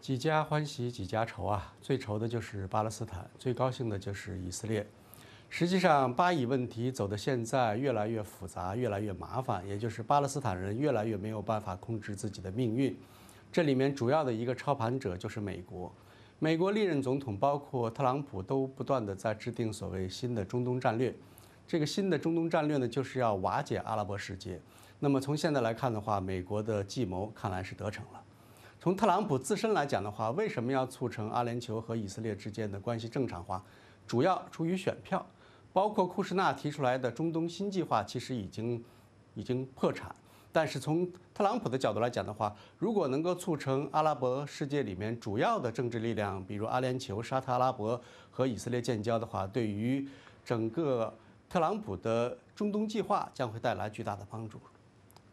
几家欢喜几家愁啊！最愁的就是巴勒斯坦，最高兴的就是以色列。实际上，巴以问题走的现在越来越复杂，越来越麻烦，也就是巴勒斯坦人越来越没有办法控制自己的命运。这里面主要的一个操盘者就是美国。美国历任总统，包括特朗普，都不断的在制定所谓新的中东战略。这个新的中东战略呢，就是要瓦解阿拉伯世界。那么从现在来看的话，美国的计谋看来是得逞了。从特朗普自身来讲的话，为什么要促成阿联酋和以色列之间的关系正常化？主要出于选票，包括库什纳提出来的中东新计划，其实已经已经破产。但是从特朗普的角度来讲的话，如果能够促成阿拉伯世界里面主要的政治力量，比如阿联酋、沙特阿拉伯和以色列建交的话，对于整个特朗普的中东计划将会带来巨大的帮助。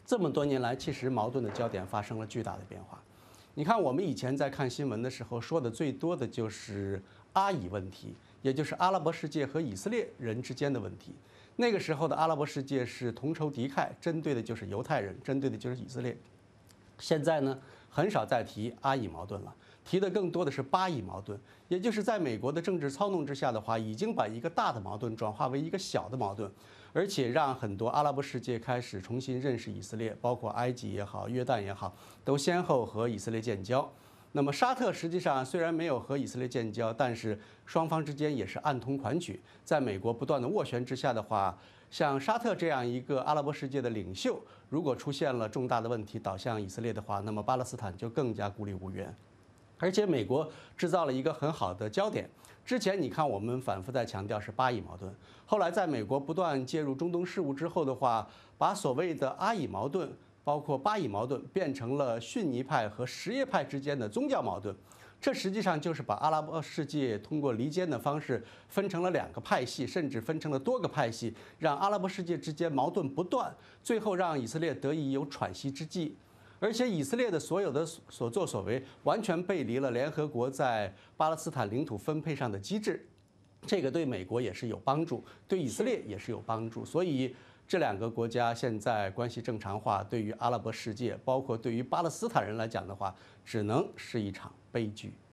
这么多年来，其实矛盾的焦点发生了巨大的变化。你看，我们以前在看新闻的时候说的最多的就是阿以问题，也就是阿拉伯世界和以色列人之间的问题。那个时候的阿拉伯世界是同仇敌忾，针对的就是犹太人，针对的就是以色列。现在呢，很少再提阿以矛盾了，提的更多的是巴以矛盾，也就是在美国的政治操弄之下的话，已经把一个大的矛盾转化为一个小的矛盾。而且让很多阿拉伯世界开始重新认识以色列，包括埃及也好、约旦也好，都先后和以色列建交。那么沙特实际上虽然没有和以色列建交，但是双方之间也是暗通款曲。在美国不断的斡旋之下的话，像沙特这样一个阿拉伯世界的领袖，如果出现了重大的问题倒向以色列的话，那么巴勒斯坦就更加孤立无援。而且美国制造了一个很好的焦点。之前你看，我们反复在强调是巴以矛盾。后来在美国不断介入中东事务之后的话，把所谓的阿以矛盾，包括巴以矛盾，变成了逊尼派和什叶派之间的宗教矛盾。这实际上就是把阿拉伯世界通过离间的方式分成了两个派系，甚至分成了多个派系，让阿拉伯世界之间矛盾不断，最后让以色列得以有喘息之机。而且以色列的所有的所作所为，完全背离了联合国在巴勒斯坦领土分配上的机制，这个对美国也是有帮助，对以色列也是有帮助。所以这两个国家现在关系正常化，对于阿拉伯世界，包括对于巴勒斯坦人来讲的话，只能是一场悲剧。